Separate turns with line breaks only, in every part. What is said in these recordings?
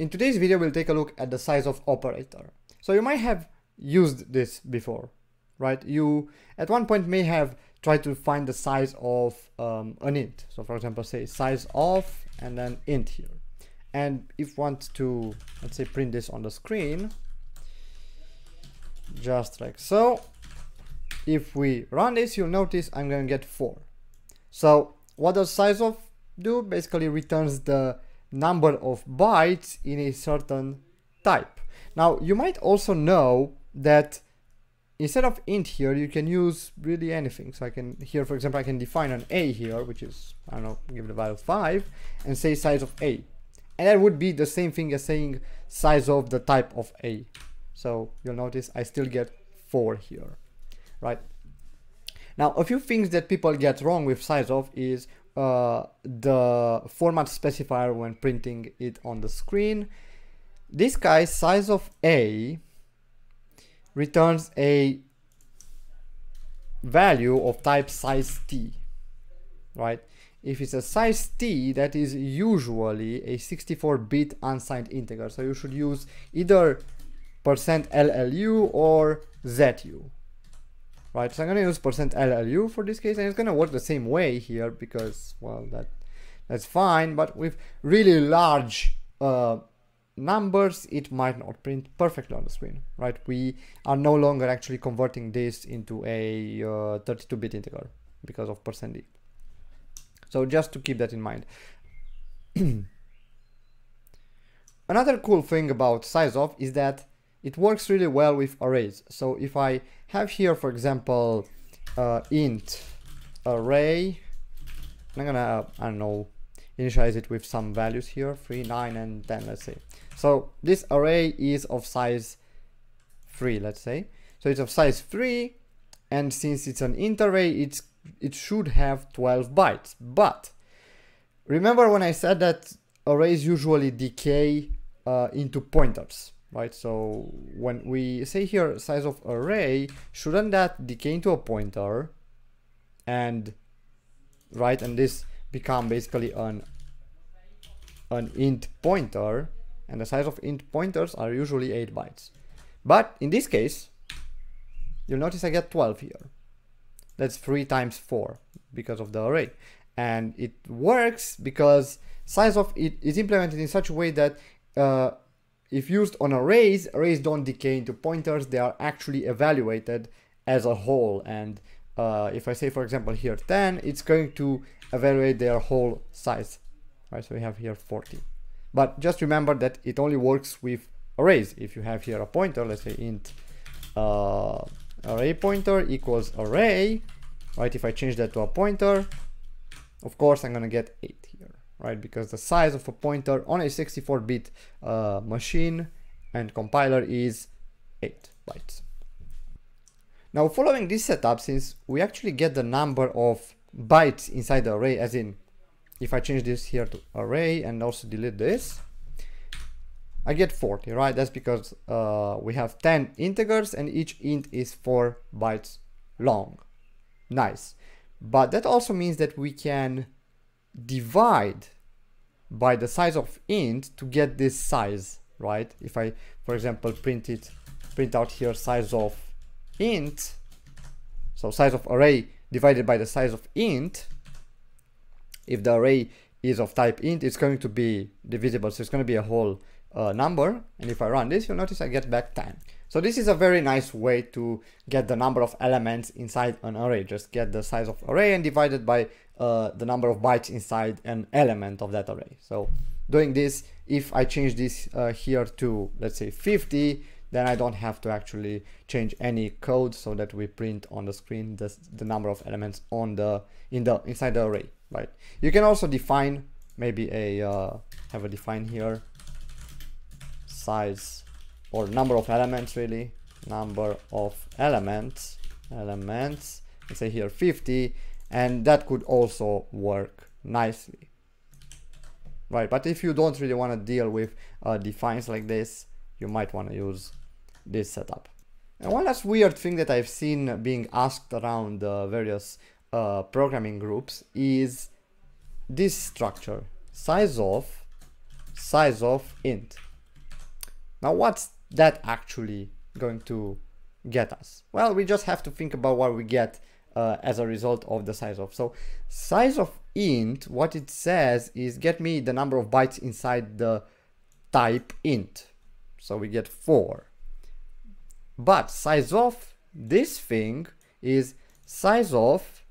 In today's video, we'll take a look at the size of operator. So you might have used this before, right? You at one point may have tried to find the size of um, an int. So for example, say size of and then int here. And if want to, let's say print this on the screen, just like so, if we run this, you'll notice I'm going to get four. So what does size of do? Basically returns the number of bytes in a certain type. Now you might also know that instead of int here you can use really anything. So I can here for example I can define an a here which is I don't know give the value of 5 and say size of a. And that would be the same thing as saying size of the type of a. So you'll notice I still get 4 here right? Now a few things that people get wrong with size of is uh, the format specifier when printing it on the screen. This guy size of A returns a value of type size t, right? If it's a size t, that is usually a 64-bit unsigned integer. So you should use either percent %LLU or ZU, right? So I'm gonna use percent %LLU for this case, and it's gonna work the same way here because, well, that that's fine. But with really large uh, numbers, it might not print perfectly on the screen, right? We are no longer actually converting this into a 32-bit uh, integer because of percent %d. So just to keep that in mind. Another cool thing about size of is that it works really well with arrays. So if I have here, for example, uh, int array, I'm gonna, I don't know, initialize it with some values here, 3, 9, and 10, let's say. So this array is of size 3, let's say. So it's of size 3, and since it's an int array, it's, it should have 12 bytes. But remember when I said that arrays usually decay uh, into pointers right? So when we say here size of array, shouldn't that decay into a pointer and right and this become basically an an int pointer and the size of int pointers are usually 8 bytes. But in this case, you'll notice I get 12 here. That's 3 times 4 because of the array. And it works because size of it is implemented in such a way that uh, if used on arrays, arrays don't decay into pointers, they are actually evaluated as a whole. And uh, if I say, for example, here 10, it's going to evaluate their whole size. Right, so we have here 40. But just remember that it only works with arrays. If you have here a pointer, let's say int uh, array pointer equals array, right? If I change that to a pointer, of course, I'm going to get 8 here right? Because the size of a pointer on a 64-bit uh, machine and compiler is 8 bytes. Now following this setup, since we actually get the number of bytes inside the array, as in if I change this here to array and also delete this, I get 40, right? That's because uh, we have 10 integers and each int is 4 bytes long. Nice. But that also means that we can divide by the size of int to get this size, right? If I, for example, print it, print out here size of int, so size of array divided by the size of int, if the array is of type int, it's going to be divisible, so it's going to be a whole uh, number. And if I run this, you'll notice I get back 10. So this is a very nice way to get the number of elements inside an array. Just get the size of array and divide it by uh, the number of bytes inside an element of that array. So doing this, if I change this uh, here to, let's say 50, then I don't have to actually change any code so that we print on the screen the, the number of elements on the in the inside the array right you can also define maybe a uh, have a define here size or number of elements really number of elements elements let's say here 50 and that could also work nicely right but if you don't really want to deal with uh, defines like this you might want to use this setup and one last weird thing that I've seen being asked around uh, various uh, programming groups is this structure size of size of int. Now what's that actually going to get us? Well, we just have to think about what we get uh, as a result of the size of. So size of int, what it says is get me the number of bytes inside the type int. So we get 4. But size of this thing is size of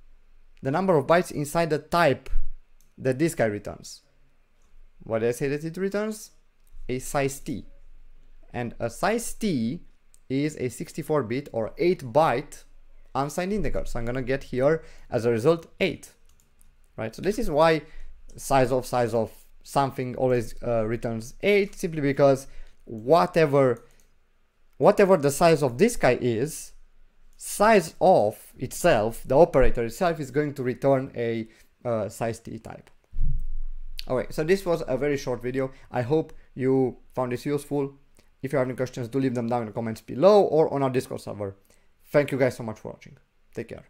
the number of bytes inside the type that this guy returns. What did I say that it returns? A size t. And a size t is a 64-bit or 8-byte unsigned integer. So I'm gonna get here as a result 8. Right, so this is why size of size of something always uh, returns 8 simply because whatever whatever the size of this guy is size of itself the operator itself is going to return a uh, size t type okay so this was a very short video i hope you found this useful if you have any questions do leave them down in the comments below or on our discord server thank you guys so much for watching. Take care